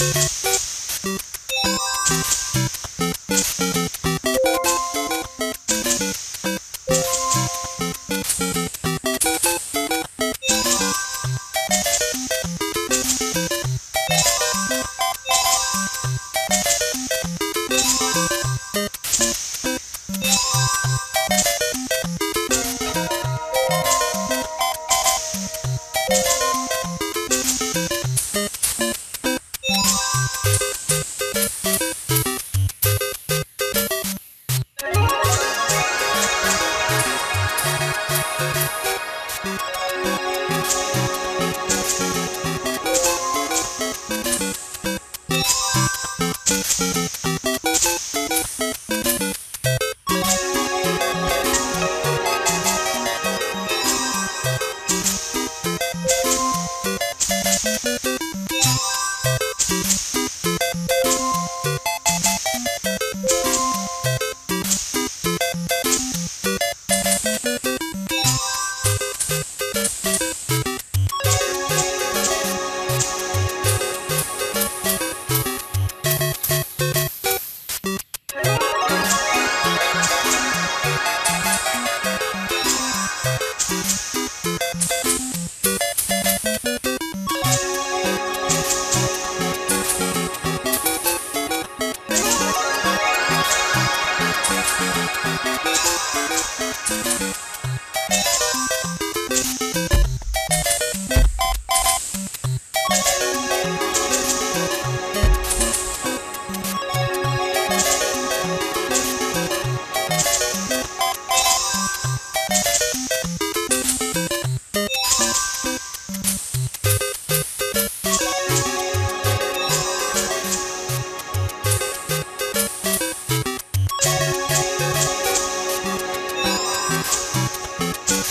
Thank Música